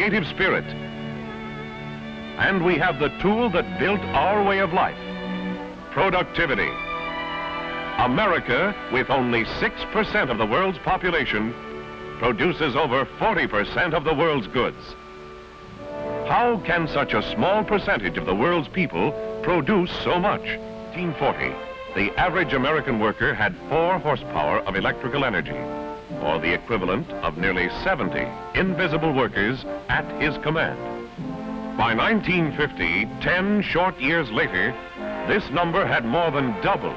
creative spirit. And we have the tool that built our way of life, productivity. America, with only 6% of the world's population, produces over 40% of the world's goods. How can such a small percentage of the world's people produce so much? 1940, the average American worker had four horsepower of electrical energy, or the equivalent of nearly 70 invisible workers at his command. By 1950, 10 short years later, this number had more than doubled.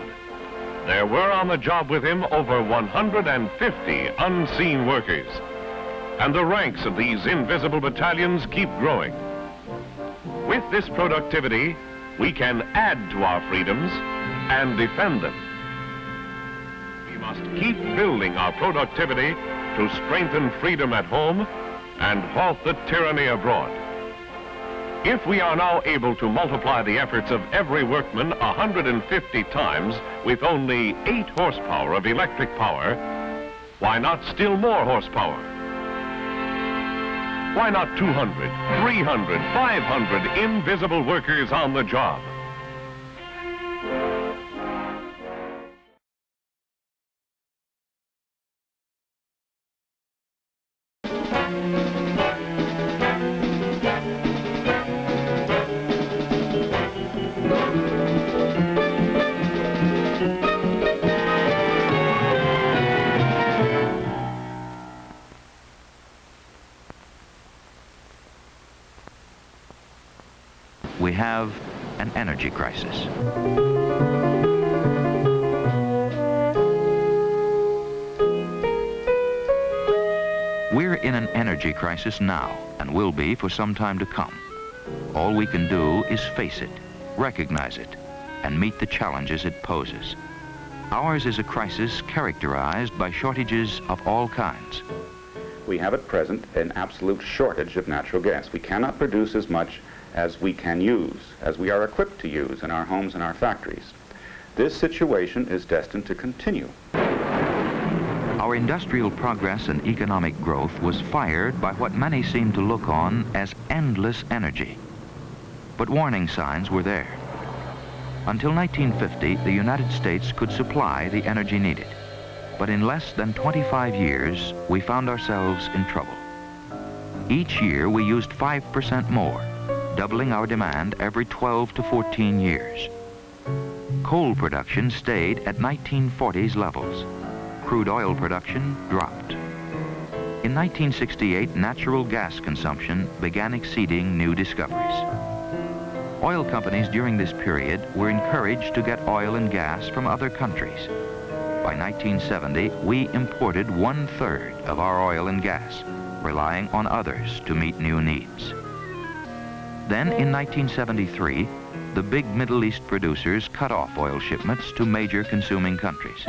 There were on the job with him over 150 unseen workers. And the ranks of these invisible battalions keep growing. With this productivity, we can add to our freedoms and defend them. Must keep building our productivity to strengthen freedom at home and halt the tyranny abroad. If we are now able to multiply the efforts of every workman 150 times with only 8 horsepower of electric power, why not still more horsepower? Why not 200, 300, 500 invisible workers on the job? Have an energy crisis. We're in an energy crisis now and will be for some time to come. All we can do is face it, recognize it, and meet the challenges it poses. Ours is a crisis characterized by shortages of all kinds. We have at present an absolute shortage of natural gas. We cannot produce as much as we can use, as we are equipped to use in our homes and our factories. This situation is destined to continue. Our industrial progress and economic growth was fired by what many seem to look on as endless energy. But warning signs were there. Until 1950, the United States could supply the energy needed. But in less than 25 years, we found ourselves in trouble. Each year, we used 5% more, doubling our demand every 12 to 14 years. Coal production stayed at 1940s levels crude oil production dropped. In 1968, natural gas consumption began exceeding new discoveries. Oil companies during this period were encouraged to get oil and gas from other countries. By 1970, we imported one-third of our oil and gas, relying on others to meet new needs. Then, in 1973, the big Middle East producers cut off oil shipments to major consuming countries.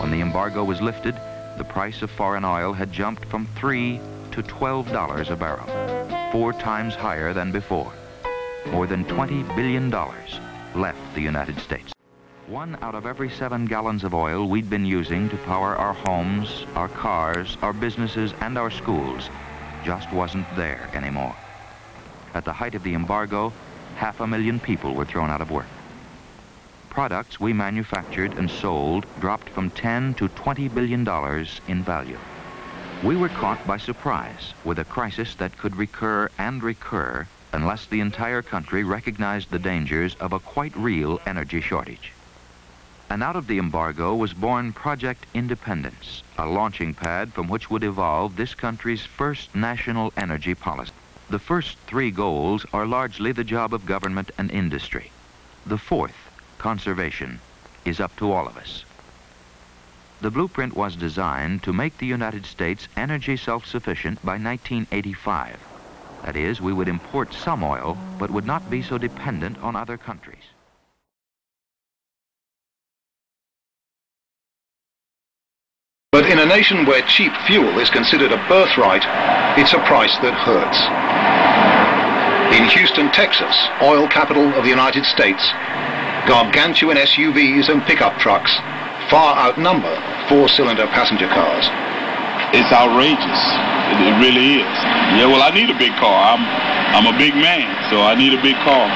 When the embargo was lifted, the price of foreign oil had jumped from 3 to $12 a barrel, four times higher than before. More than $20 billion left the United States. One out of every seven gallons of oil we'd been using to power our homes, our cars, our businesses, and our schools just wasn't there anymore. At the height of the embargo, half a million people were thrown out of work products we manufactured and sold dropped from 10 to 20 billion dollars in value. We were caught by surprise with a crisis that could recur and recur unless the entire country recognized the dangers of a quite real energy shortage. And out of the embargo was born Project Independence, a launching pad from which would evolve this country's first national energy policy. The first three goals are largely the job of government and industry. The fourth conservation is up to all of us. The blueprint was designed to make the United States energy self-sufficient by 1985. That is, we would import some oil, but would not be so dependent on other countries. But in a nation where cheap fuel is considered a birthright, it's a price that hurts. In Houston, Texas, oil capital of the United States, gargantuan SUVs and pickup trucks far outnumber four-cylinder passenger cars. it's outrageous. It, it really is. Yeah, well, I need a big car. I'm, I'm a big man, so I need a big car.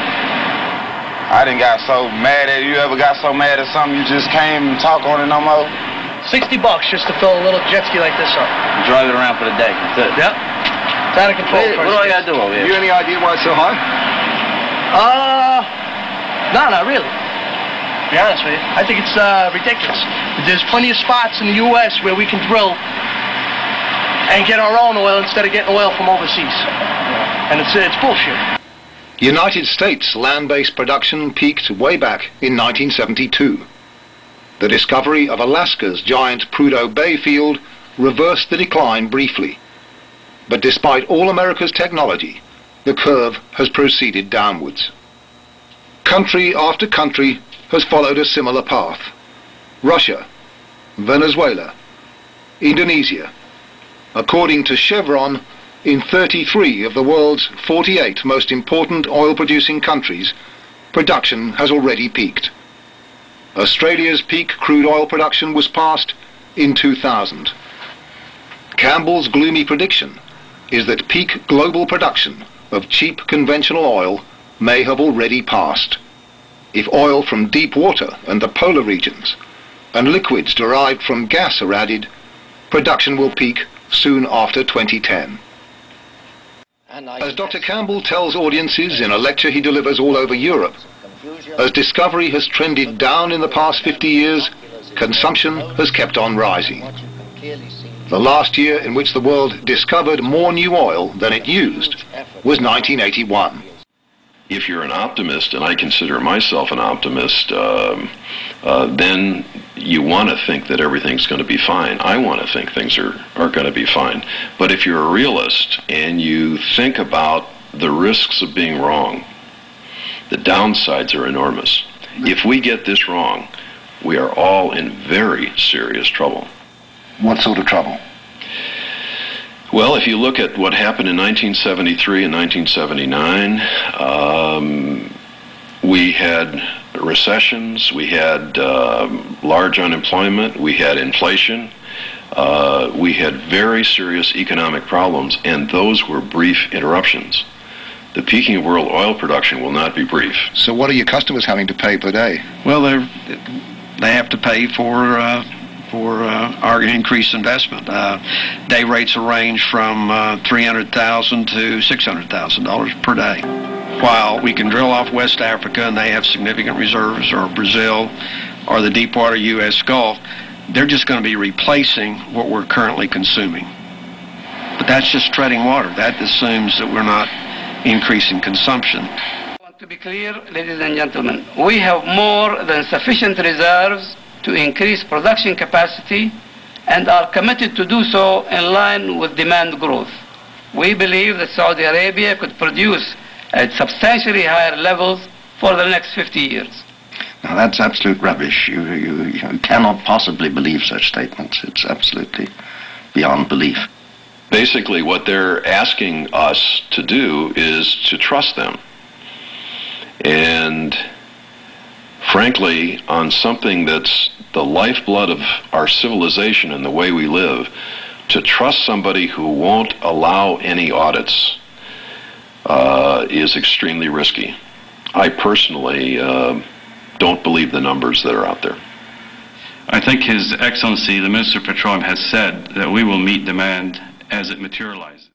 I didn't got so mad at you. Ever got so mad at something you just came and talk on it no more? 60 bucks just to fill a little jet ski like this up. Drive it around for the day. That's it. Yep. It's out of control. Hey, what do I gotta do over here? You any idea why it's so high? Uh, no, not really. To be honest with you, I think it's uh, ridiculous. There's plenty of spots in the U.S. where we can drill and get our own oil instead of getting oil from overseas. And it's it's bullshit. United States land-based production peaked way back in 1972. The discovery of Alaska's giant Prudhoe Bay field reversed the decline briefly. But despite all America's technology, the curve has proceeded downwards. Country after country has followed a similar path. Russia, Venezuela, Indonesia. According to Chevron, in 33 of the world's 48 most important oil-producing countries, production has already peaked. Australia's peak crude oil production was passed in 2000. Campbell's gloomy prediction is that peak global production of cheap conventional oil may have already passed. If oil from deep water and the polar regions and liquids derived from gas are added, production will peak soon after 2010. As Dr. Campbell tells audiences in a lecture he delivers all over Europe, as discovery has trended down in the past 50 years, consumption has kept on rising. The last year in which the world discovered more new oil than it used was 1981. If you're an optimist, and I consider myself an optimist, um, uh, then you want to think that everything's going to be fine. I want to think things are, are going to be fine. But if you're a realist and you think about the risks of being wrong, the downsides are enormous. If we get this wrong, we are all in very serious trouble. What sort of trouble? Well, if you look at what happened in 1973 and 1979, um, we had recessions, we had um, large unemployment, we had inflation, uh, we had very serious economic problems, and those were brief interruptions. The peaking of world oil production will not be brief. So what are your customers having to pay per day? Well, they they have to pay for uh, for uh, our increased investment. Uh, day rates range from uh, three hundred thousand to six hundred thousand dollars per day. While we can drill off West Africa and they have significant reserves, or Brazil, or the deepwater U.S. Gulf, they're just going to be replacing what we're currently consuming. But that's just treading water. That assumes that we're not increasing consumption. To be clear, ladies and gentlemen, we have more than sufficient reserves to increase production capacity and are committed to do so in line with demand growth. We believe that Saudi Arabia could produce at substantially higher levels for the next 50 years. Now that's absolute rubbish. You, you, you cannot possibly believe such statements. It's absolutely beyond belief. Basically, what they're asking us to do is to trust them. And frankly, on something that's the lifeblood of our civilization and the way we live, to trust somebody who won't allow any audits uh, is extremely risky. I personally uh, don't believe the numbers that are out there. I think His Excellency, the Minister of Petroleum, has said that we will meet demand as it materializes.